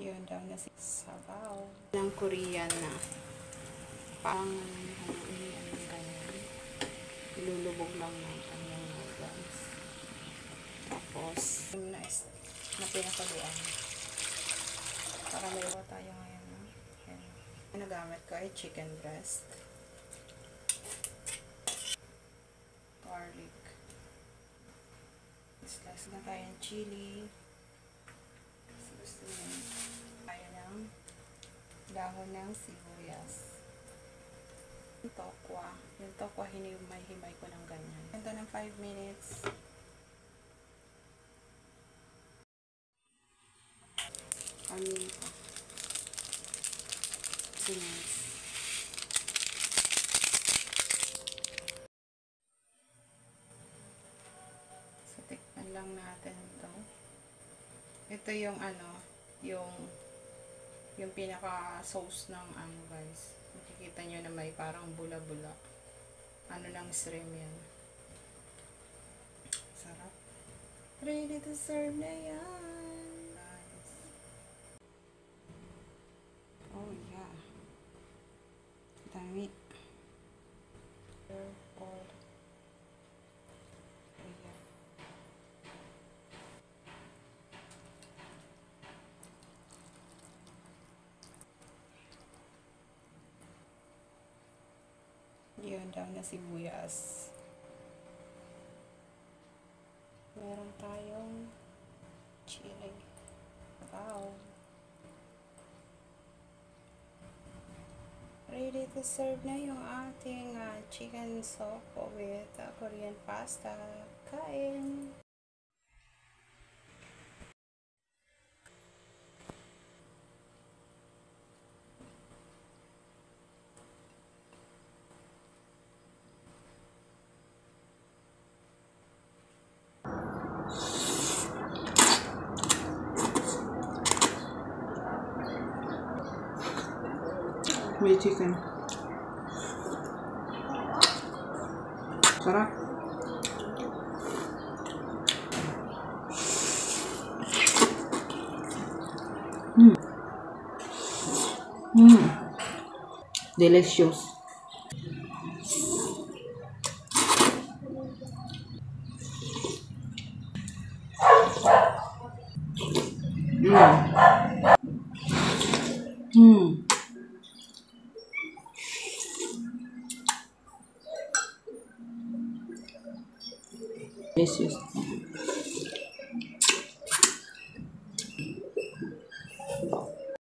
Yun daw na si Sabaw. Ng Korean na. Pang haluin ang ganyan. Ilulubog lang natin yung noodles. Tapos, yung na, na pinakaluan. Para may iwa tayo ngayon. No? Yan. Ang nagamit ko ay chicken breast. Garlic. Slice na tayo ng chili. Gusto nyo ng dahon ng sibuyas. Yung tokwa. Yung tokwa, hinimay-himay ko ng ganyan. Ganda ng 5 minutes. Ko. Sinis. So, tikman lang natin ito. Ito yung ano, yung yung pinaka sauce ng ano guys. Makikita nyo na may parang bula-bula. Ano ng shrimp yan. Sarap. Ready to serve na yan. Yun daw na sibuyas. Meron tayong chili. Wow. Ready to serve na yung ating uh, chicken soko with uh, Korean pasta. Kain! Mexican. ¿Será? Mmm. Mmm. Delicious. Mmm. Preciso.